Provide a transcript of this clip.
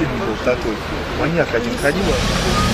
фильм был такой. Маньяк один ходил. А